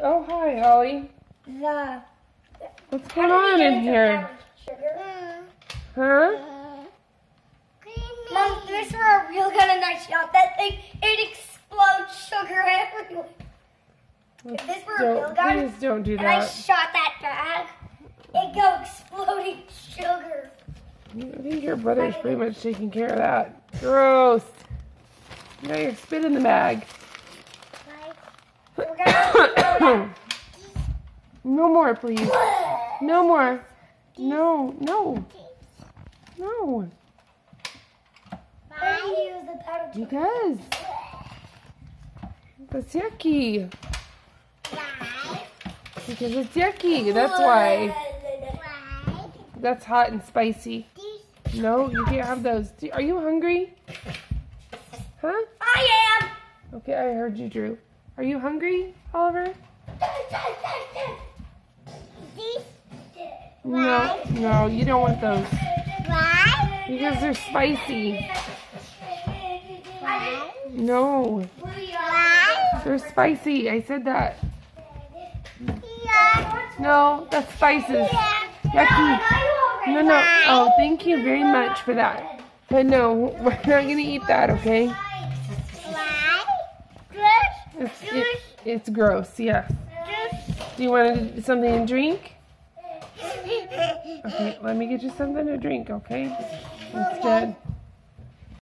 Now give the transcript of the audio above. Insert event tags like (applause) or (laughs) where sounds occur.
Oh, hi, Ollie. The What's going on in here? Huh? Uh, Mom, this were a real gun and I shot that thing. It explodes sugar everywhere. If this were a real Don't, gun please don't do and I shot that bag, it go exploding sugar. I think your brother's pretty much taking care of that. Gross. Now you're spit in the bag. No more, please. No more. No, no, no. Why you use the powder to Because that's yucky. Because it's yucky. That's why. That's hot and spicy. No, you can't have those. Are you hungry? Huh? I am. Okay, I heard you, Drew. Are you hungry, Oliver? No, no, you don't want those Why? because they're spicy. No, they're spicy. I said that. No, that's spices. Yucky. No, no. Oh, thank you very much for that. But no, (laughs) we're not gonna eat that, okay? It's, it, it's gross, yes. Do you want something to drink? Okay, let me get you something to drink, okay? Instead.